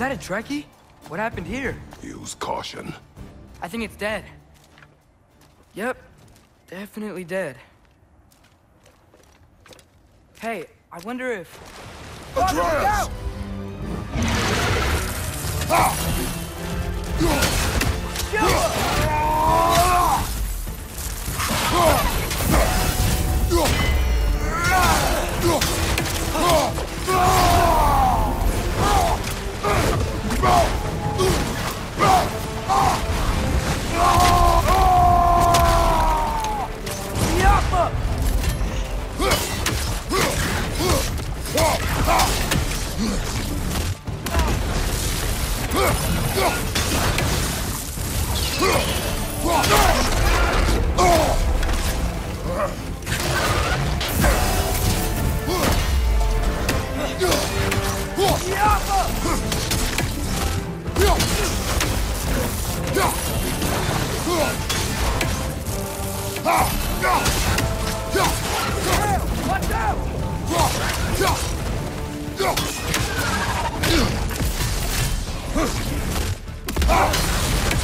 that a Dreki? What happened here? Use caution. I think it's dead. Yep, definitely dead. Hey, I wonder if... Atreus! Yappa! Oh, Watch out!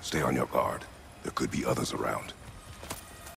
Stay on your guard. There could be others around.